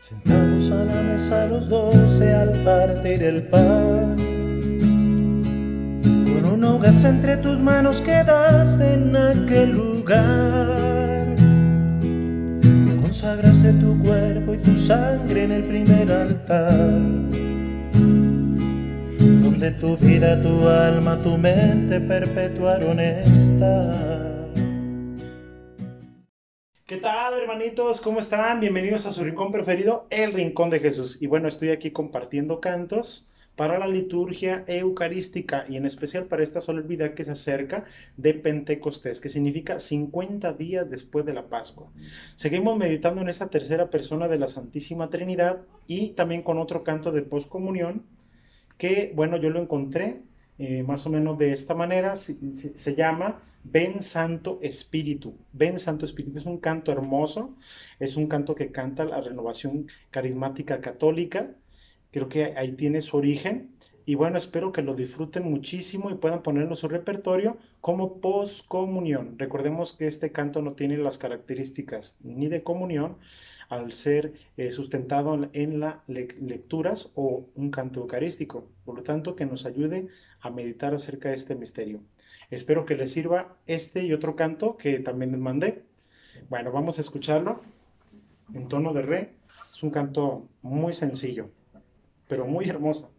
Jesús a los doce al partir el pan. Con un hogas entre tus manos quedaste en aquel lugar. Consagraste tu cuerpo y tu sangre en el primer altar. Donde tu vida, tu alma, tu mente perpetuaron esta. ¿Qué tal, hermanitos? ¿Cómo están? Bienvenidos a su rincón preferido, el Rincón de Jesús. Y bueno, estoy aquí compartiendo cantos para la liturgia eucarística y en especial para esta solemnidad que se acerca de Pentecostés, que significa 50 días después de la Pascua. Seguimos meditando en esta tercera persona de la Santísima Trinidad y también con otro canto de poscomunión que, bueno, yo lo encontré eh, más o menos de esta manera, se, se, llama Ven Santo Espíritu. Ven Santo Espíritu es un canto hermoso, es un canto que canta la renovación carismática católica, creo que ahí tiene su origen. Y bueno, espero que lo disfruten muchísimo y puedan ponerlo en su repertorio como poscomunión. Recordemos que este canto no tiene las características ni de comunión, al ser eh, sustentado en, las le lecturas o un canto eucarístico. Por lo tanto, que nos ayude a meditar acerca de este misterio. Espero que les sirva este y otro canto que también les mandé. Bueno, vamos a escucharlo en tono de re. Es un canto muy sencillo, pero muy hermoso.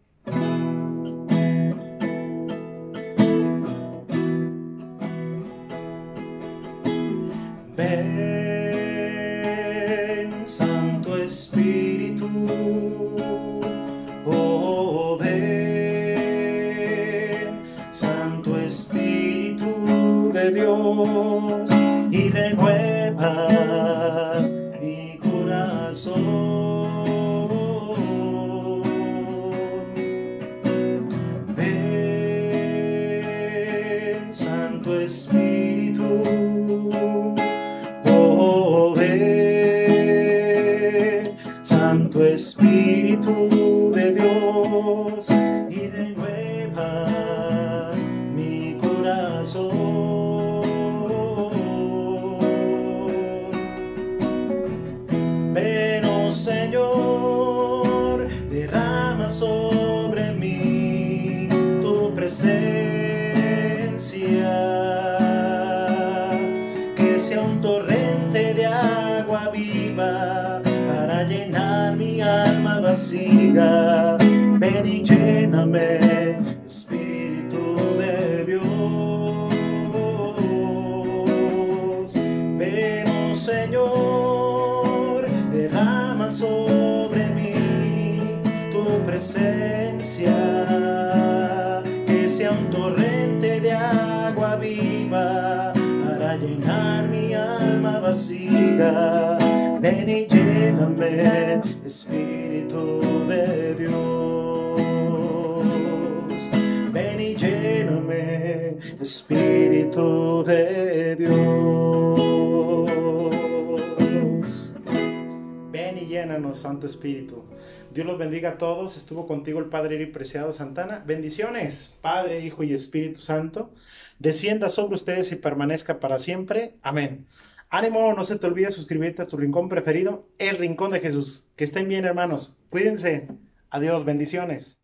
Dios, y renueva mi corazón. Ven, Santo Espíritu. Presencia que sea un torrente de agua viva para llenar mi alma vacía. Ven y lléname, Espíritu de Dios. Ven, oh Señor, derrama sobre mí tu presencia, torrente de agua viva para llenar mi alma vacía. Ven y lléname, Espíritu de Dios. Ven y lléname, Espíritu de Dios. Llénanos, Santo Espíritu. Dios los bendiga a todos. Estuvo contigo el Padre y Preciado Santana. Bendiciones, Padre, Hijo y Espíritu Santo. Descienda sobre ustedes y permanezca para siempre. Amén. Ánimo, no se te olvide suscribirte a tu rincón preferido, el Rincón de Jesús. Que estén bien, hermanos. Cuídense. Adiós, bendiciones.